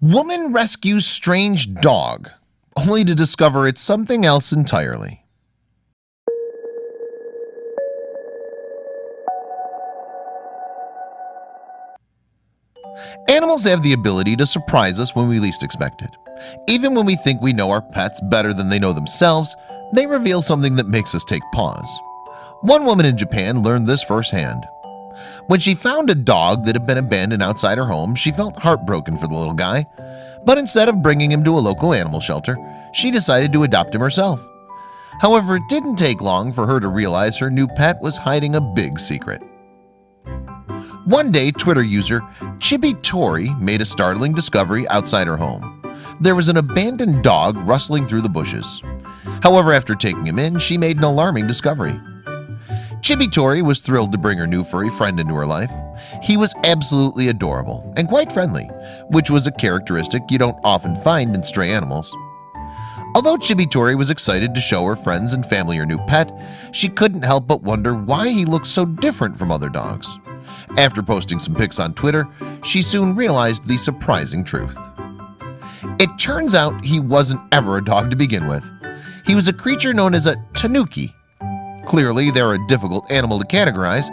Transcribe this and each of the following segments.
Woman rescues strange dog, only to discover it's something else entirely. Animals have the ability to surprise us when we least expect it. Even when we think we know our pets better than they know themselves, they reveal something that makes us take pause. One woman in Japan learned this firsthand. When she found a dog that had been abandoned outside her home, she felt heartbroken for the little guy. But instead of bringing him to a local animal shelter, she decided to adopt him herself. However, it didn't take long for her to realize her new pet was hiding a big secret. One day, Twitter user Chibi Tori made a startling discovery outside her home. There was an abandoned dog rustling through the bushes. However, after taking him in, she made an alarming discovery. Chibi Tori was thrilled to bring her new furry friend into her life. He was absolutely adorable and quite friendly, which was a characteristic you don't often find in stray animals. Although Chibi Tori was excited to show her friends and family her new pet, she couldn't help but wonder why he looked so different from other dogs. After posting some pics on Twitter, she soon realized the surprising truth. It turns out he wasn't ever a dog to begin with. He was a creature known as a tanuki. Clearly, they're a difficult animal to categorize,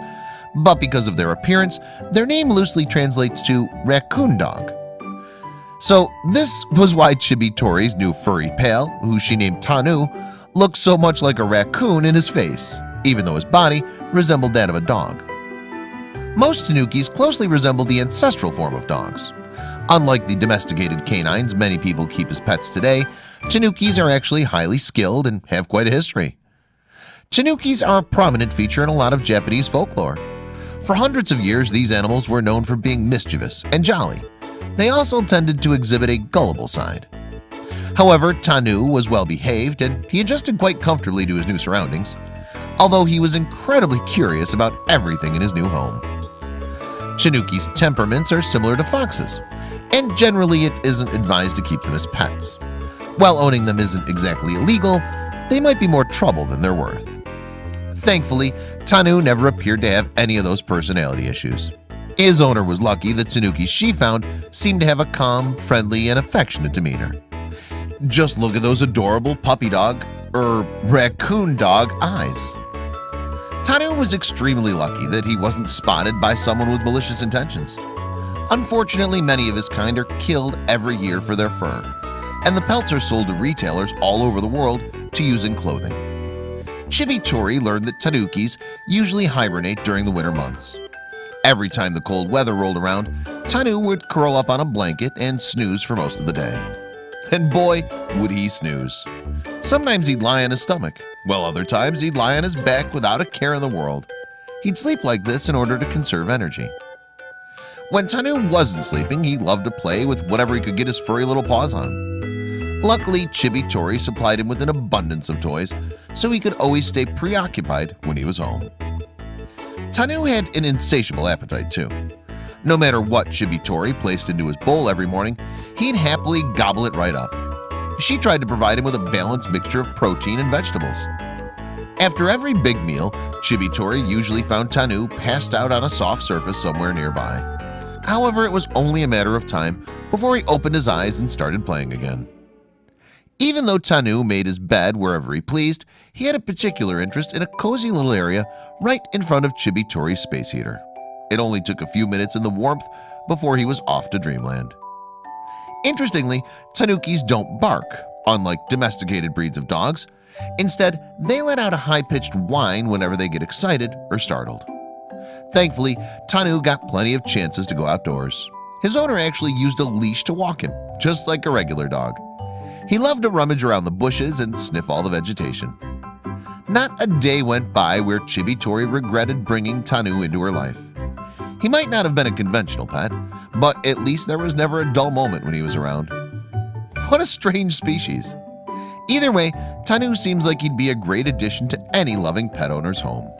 but because of their appearance, their name loosely translates to raccoon dog. So this was why Chibi Tori's new furry pal, who she named Tanu, looked so much like a raccoon in his face, even though his body resembled that of a dog. Most tanukis closely resemble the ancestral form of dogs. Unlike the domesticated canines many people keep as pets today, tanukis are actually highly skilled and have quite a history. Tanukis are a prominent feature in a lot of Japanese folklore. For hundreds of years, these animals were known for being mischievous and jolly. They also tended to exhibit a gullible side. However, Tanu was well behaved and he adjusted quite comfortably to his new surroundings, although he was incredibly curious about everything in his new home. Tanuki's temperaments are similar to foxes, and generally it isn't advised to keep them as pets. While owning them isn't exactly illegal, they might be more trouble than they're worth. Thankfully, Tanu never appeared to have any of those personality issues. His owner was lucky that Tanukis she found seemed to have a calm, friendly, and affectionate demeanor. Just look at those adorable puppy dog, er, raccoon dog eyes. Tanu was extremely lucky that he wasn't spotted by someone with malicious intentions. Unfortunately, many of his kind are killed every year for their fur, and the pelts are sold to retailers all over the world to use in clothing. Chibi Tori learned that tanukis usually hibernate during the winter months. Every time the cold weather rolled around, Tanu would curl up on a blanket and snooze for most of the day. And boy, would he snooze. Sometimes he'd lie on his stomach, while other times he'd lie on his back without a care in the world. He'd sleep like this in order to conserve energy. When Tanu wasn't sleeping, he loved to play with whatever he could get his furry little paws on. Luckily, Chibi Tori supplied him with an abundance of toys, so he could always stay preoccupied when he was home. Tanu had an insatiable appetite too. No matter what Chibi Tori placed into his bowl every morning, he'd happily gobble it right up. She tried to provide him with a balanced mixture of protein and vegetables. After every big meal, Chibi Tori usually found Tanu passed out on a soft surface somewhere nearby. However, it was only a matter of time before he opened his eyes and started playing again. Even though Tanu made his bed wherever he pleased, he had a particular interest in a cozy little area right in front of Chibi Tori's space heater. It only took a few minutes in the warmth before he was off to dreamland. Interestingly, Tanukis don't bark, unlike domesticated breeds of dogs. Instead, they let out a high-pitched whine whenever they get excited or startled. Thankfully, Tanu got plenty of chances to go outdoors. His owner actually used a leash to walk him, just like a regular dog. He loved to rummage around the bushes and sniff all the vegetation. Not a day went by where Chibi Tori regretted bringing Tanu into her life. He might not have been a conventional pet, but at least there was never a dull moment when he was around. What a strange species. Either way, Tanu seems like he'd be a great addition to any loving pet owner's home.